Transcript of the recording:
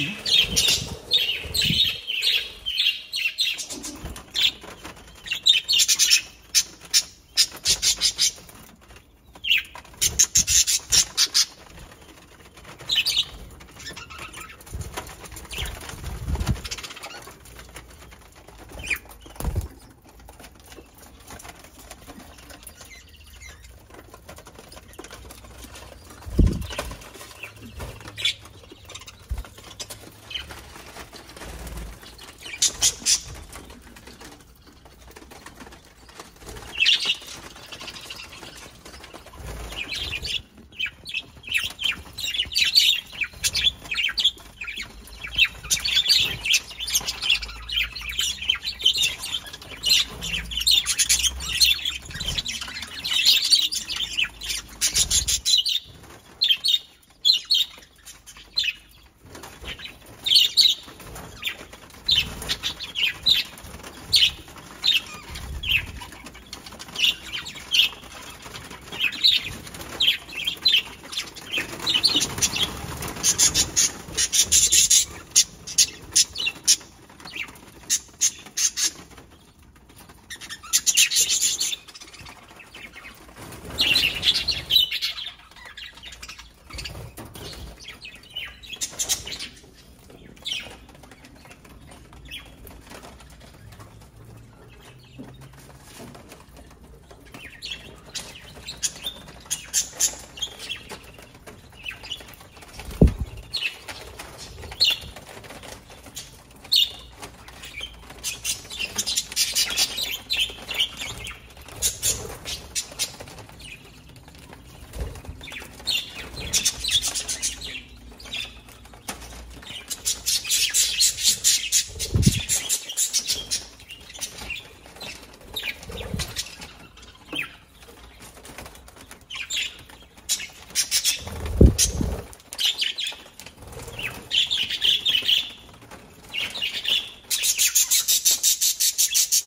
you shh, shh.